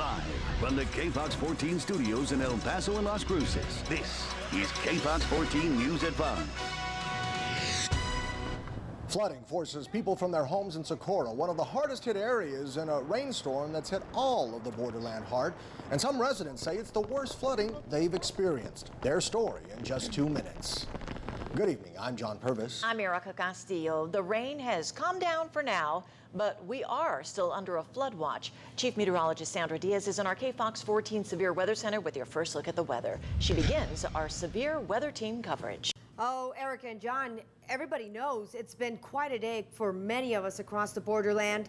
Live from the KFOX 14 studios in El Paso and Las Cruces, this is KFOX 14 News at 5. Flooding forces people from their homes in Socorro, one of the hardest hit areas in a rainstorm that's hit all of the borderland hard. And some residents say it's the worst flooding they've experienced. Their story in just two minutes. Good evening. I'm John Purvis. I'm Erica Castillo. The rain has calmed down for now, but we are still under a flood watch. Chief Meteorologist Sandra Diaz is in our KFOX 14 Severe Weather Center with your first look at the weather. She begins our severe weather team coverage. Oh, Erica and John, everybody knows it's been quite a day for many of us across the borderland.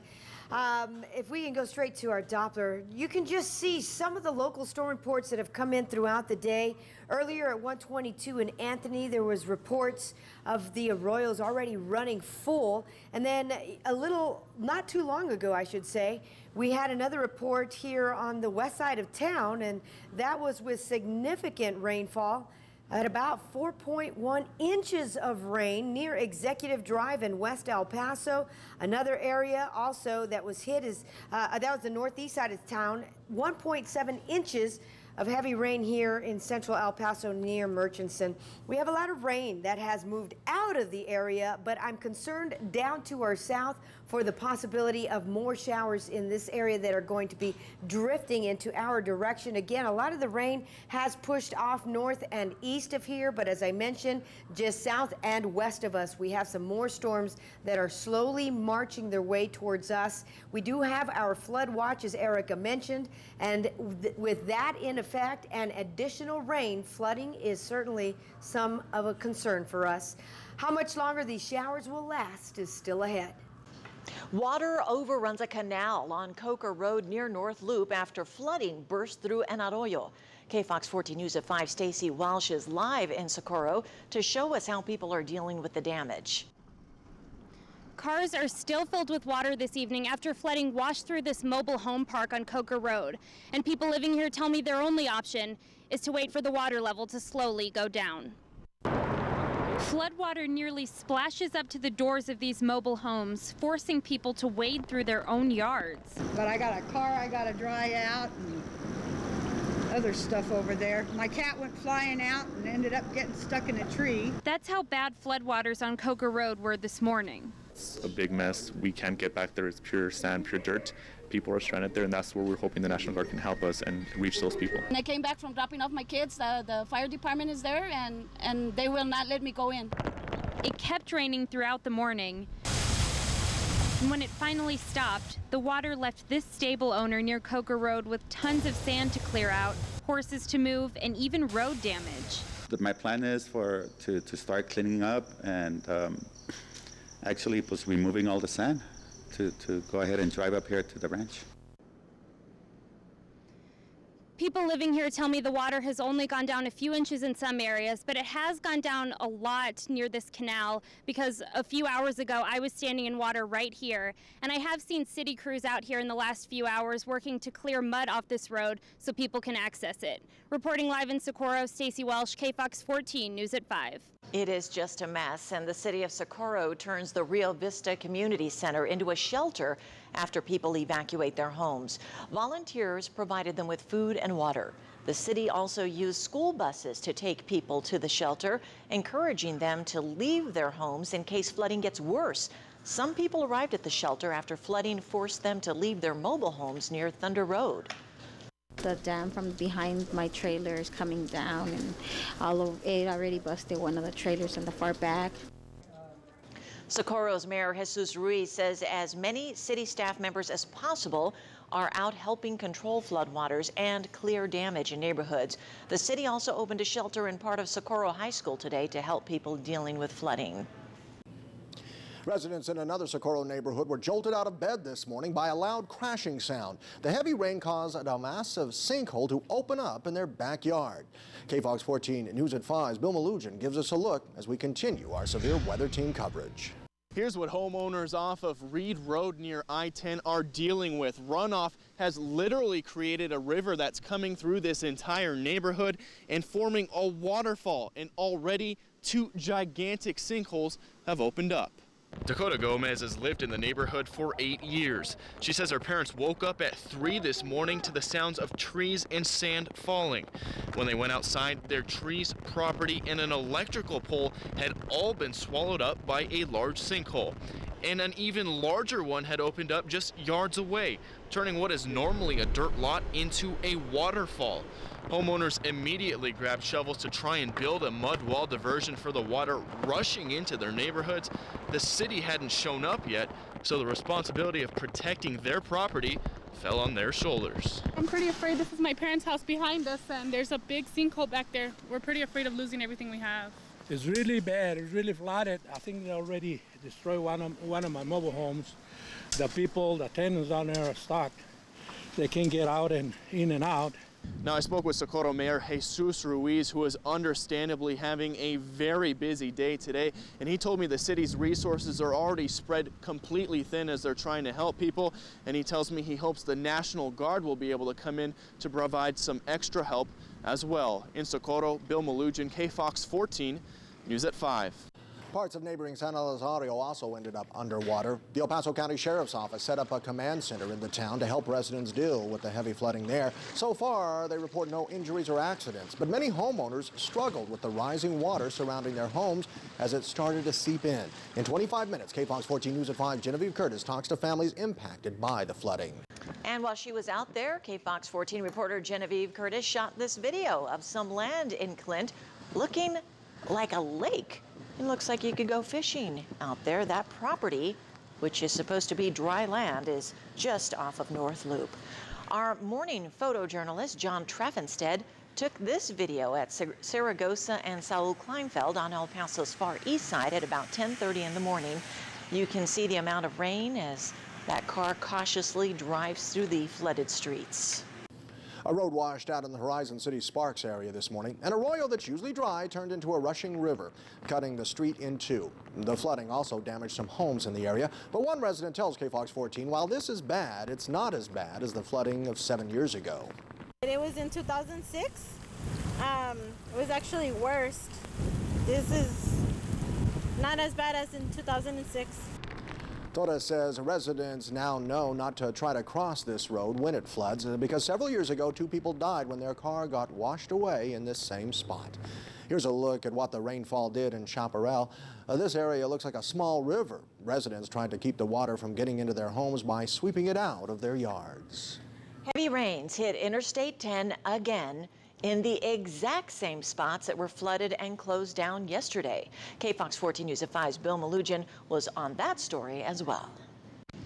Um, if we can go straight to our Doppler, you can just see some of the local storm reports that have come in throughout the day. Earlier at 122 in Anthony, there was reports of the arroyos already running full. And then a little, not too long ago, I should say, we had another report here on the west side of town, and that was with significant rainfall at about 4.1 inches of rain near Executive Drive in West El Paso. Another area also that was hit is uh, that was the northeast side of town, 1.7 inches of heavy rain here in central El Paso near Murchison. We have a lot of rain that has moved out of the area, but I'm concerned down to our south for the possibility of more showers in this area that are going to be drifting into our direction. Again, a lot of the rain has pushed off north and east of here, but as I mentioned, just south and west of us, we have some more storms that are slowly marching their way towards us. We do have our flood watch, as Erica mentioned, and with that in effect and additional rain, flooding is certainly some of a concern for us. How much longer these showers will last is still ahead. Water overruns a canal on Coker Road near North Loop after flooding burst through an arroyo. KFOX 14 News at 5 Stacy Walsh is live in Socorro to show us how people are dealing with the damage. Cars are still filled with water this evening after flooding washed through this mobile home park on Coker Road. And people living here tell me their only option is to wait for the water level to slowly go down. Floodwater nearly splashes up to the doors of these mobile homes, forcing people to wade through their own yards. But I got a car I got to dry out and other stuff over there. My cat went flying out and ended up getting stuck in a tree. That's how bad floodwaters on Coker Road were this morning. It's a big mess. We can't get back there. It's pure sand, pure dirt. People are stranded there, and that's where we're hoping the National Guard can help us and reach those people. When I came back from dropping off my kids, uh, the fire department is there, and, and they will not let me go in. It kept raining throughout the morning. And when it finally stopped, the water left this stable owner near Coker Road with tons of sand to clear out, horses to move, and even road damage. My plan is for to, to start cleaning up and um, actually it was removing all the sand to, to go ahead and drive up here to the ranch. People living here tell me the water has only gone down a few inches in some areas, but it has gone down a lot near this canal because a few hours ago I was standing in water right here. And I have seen city crews out here in the last few hours working to clear mud off this road so people can access it. Reporting live in Socorro, Stacy Welsh, KFOX 14 News at 5. It is just a mess, and the city of Socorro turns the Rio Vista Community Center into a shelter after people evacuate their homes. Volunteers provided them with food and water. The city also used school buses to take people to the shelter, encouraging them to leave their homes in case flooding gets worse. Some people arrived at the shelter after flooding forced them to leave their mobile homes near Thunder Road the dam from behind my trailer is coming down and all of it already busted one of the trailers in the far back. Socorro's Mayor Jesus Ruiz says as many city staff members as possible are out helping control floodwaters and clear damage in neighborhoods. The city also opened a shelter in part of Socorro High School today to help people dealing with flooding. Residents in another Socorro neighborhood were jolted out of bed this morning by a loud crashing sound. The heavy rain caused a massive sinkhole to open up in their backyard. KFOX 14 News at 5's Bill Melugin gives us a look as we continue our severe weather team coverage. Here's what homeowners off of Reed Road near I-10 are dealing with. Runoff has literally created a river that's coming through this entire neighborhood and forming a waterfall. And already two gigantic sinkholes have opened up. Dakota Gomez has lived in the neighborhood for eight years. She says her parents woke up at 3 this morning to the sounds of trees and sand falling. When they went outside, their trees, property, and an electrical pole had all been swallowed up by a large sinkhole. And an even larger one had opened up just yards away, turning what is normally a dirt lot into a waterfall. Homeowners immediately grabbed shovels to try and build a mud wall diversion for the water rushing into their neighborhoods. The city hadn't shown up yet, so the responsibility of protecting their property fell on their shoulders. I'm pretty afraid this is my parents' house behind us and there's a big sinkhole back there. We're pretty afraid of losing everything we have. It's really bad. It's really flooded. I think they already destroyed one of, one of my mobile homes. The people, the tenants down there are stuck. They can't get out and in and out. Now, I spoke with Socorro Mayor Jesus Ruiz, who is understandably having a very busy day today. And he told me the city's resources are already spread completely thin as they're trying to help people. And he tells me he hopes the National Guard will be able to come in to provide some extra help as well. In Socorro, Bill Melugin, KFOX 14, News at 5. Parts of neighboring San Elizario also ended up underwater. The El Paso County Sheriff's Office set up a command center in the town to help residents deal with the heavy flooding there. So far, they report no injuries or accidents, but many homeowners struggled with the rising water surrounding their homes as it started to seep in. In 25 minutes, KFOX 14 News at 5, Genevieve Curtis talks to families impacted by the flooding. And while she was out there, KFOX 14 reporter Genevieve Curtis shot this video of some land in Clint looking like a lake. It looks like you could go fishing out there. That property, which is supposed to be dry land, is just off of North Loop. Our morning photojournalist, John Treffenstead, took this video at Zaragoza and Saul Kleinfeld on El Paso's far east side at about 10.30 in the morning. You can see the amount of rain as that car cautiously drives through the flooded streets. A road washed out in the Horizon City Sparks area this morning. An arroyo that's usually dry turned into a rushing river, cutting the street in two. The flooding also damaged some homes in the area. But one resident tells KFOX 14, while this is bad, it's not as bad as the flooding of seven years ago. It was in 2006. Um, it was actually worse. This is not as bad as in 2006. Torres says residents now know not to try to cross this road when it floods uh, because several years ago, two people died when their car got washed away in this same spot. Here's a look at what the rainfall did in Chaparral. Uh, this area looks like a small river. Residents tried to keep the water from getting into their homes by sweeping it out of their yards. Heavy rains hit Interstate 10 again in the exact same spots that were flooded and closed down yesterday. KFOX 14 News at 5's Bill Melugin was on that story as well.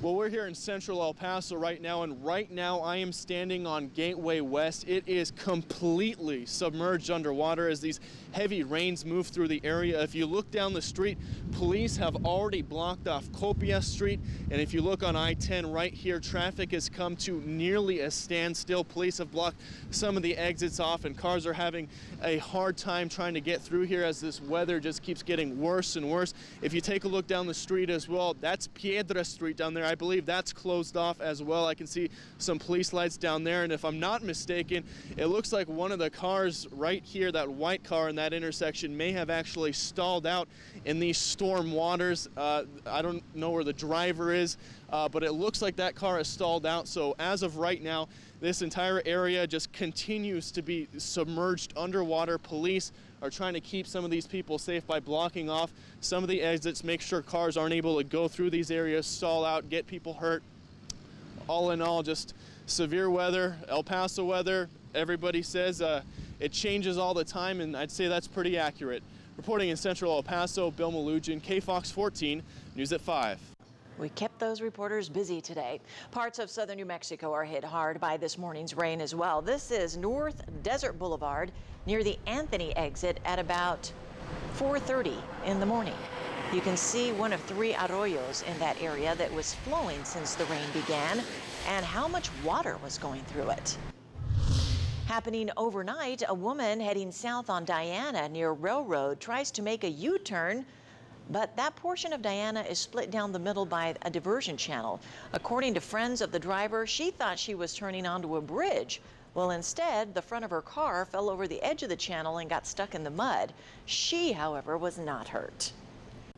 Well, we're here in central El Paso right now, and right now I am standing on Gateway West. It is completely submerged underwater as these heavy rains move through the area. If you look down the street, police have already blocked off Copia Street, and if you look on I-10 right here, traffic has come to nearly a standstill. Police have blocked some of the exits off, and cars are having a hard time trying to get through here as this weather just keeps getting worse and worse. If you take a look down the street as well, that's Piedra Street down there. I believe that's closed off as well. I can see some police lights down there, and if I'm not mistaken, it looks like one of the cars right here, that white car in that intersection, may have actually stalled out in these storm waters. Uh, I don't know where the driver is, uh, but it looks like that car has stalled out. So as of right now, this entire area just continues to be submerged underwater. Police are trying to keep some of these people safe by blocking off some of the exits, make sure cars aren't able to go through these areas, stall out, get people hurt. All in all, just severe weather, El Paso weather. Everybody says uh, it changes all the time, and I'd say that's pretty accurate. Reporting in central El Paso, Bill Melugin, KFOX 14, News at 5. We kept those reporters busy today. Parts of southern New Mexico are hit hard by this morning's rain as well. This is North Desert Boulevard near the Anthony exit at about 4.30 in the morning. You can see one of three arroyos in that area that was flowing since the rain began and how much water was going through it. Happening overnight, a woman heading south on Diana near Railroad tries to make a U-turn but that portion of Diana is split down the middle by a diversion channel. According to friends of the driver, she thought she was turning onto a bridge. Well, instead, the front of her car fell over the edge of the channel and got stuck in the mud. She, however, was not hurt.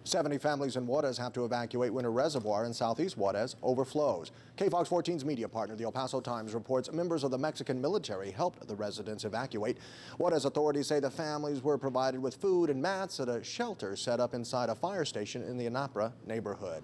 70 families in Juarez have to evacuate when a reservoir in southeast Juarez overflows. KFOX 14's media partner, the El Paso Times, reports members of the Mexican military helped the residents evacuate. Juarez authorities say the families were provided with food and mats at a shelter set up inside a fire station in the Anapra neighborhood.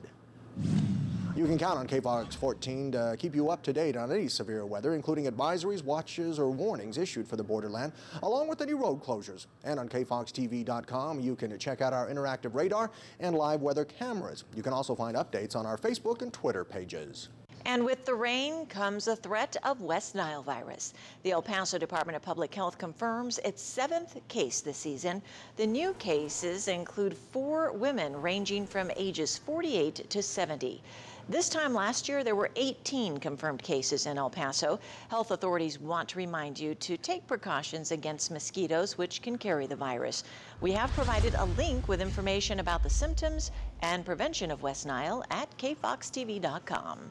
You can count on KFOX 14 to keep you up to date on any severe weather, including advisories, watches, or warnings issued for the borderland, along with any road closures. And on KFOXTV.com, you can check out our interactive radar and live weather cameras. You can also find updates on our Facebook and Twitter pages. And with the rain comes a threat of West Nile virus. The El Paso Department of Public Health confirms its seventh case this season. The new cases include four women ranging from ages 48 to 70. This time last year, there were 18 confirmed cases in El Paso. Health authorities want to remind you to take precautions against mosquitoes, which can carry the virus. We have provided a link with information about the symptoms and prevention of West Nile at kfoxtv.com.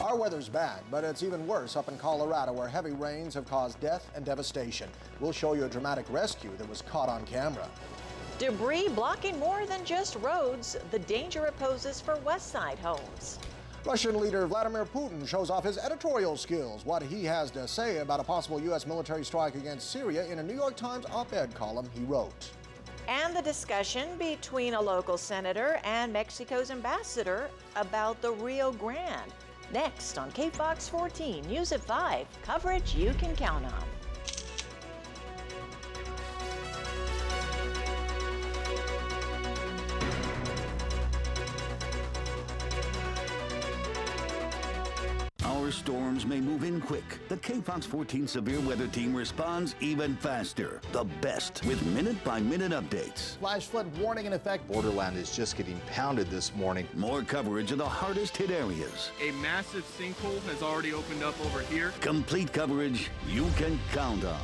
Our weather's bad, but it's even worse up in Colorado where heavy rains have caused death and devastation. We'll show you a dramatic rescue that was caught on camera. Debris blocking more than just roads, the danger it poses for West Side homes. Russian leader Vladimir Putin shows off his editorial skills, what he has to say about a possible U.S. military strike against Syria in a New York Times op-ed column he wrote. And the discussion between a local senator and Mexico's ambassador about the Rio Grande. Next on KFOX 14, News at 5, coverage you can count on. Our storms may move in quick. The KFOX 14 Severe Weather Team responds even faster. The best with minute by minute updates. Flash flood warning in effect. Borderland is just getting pounded this morning. More coverage of the hardest hit areas. A massive sinkhole has already opened up over here. Complete coverage you can count on.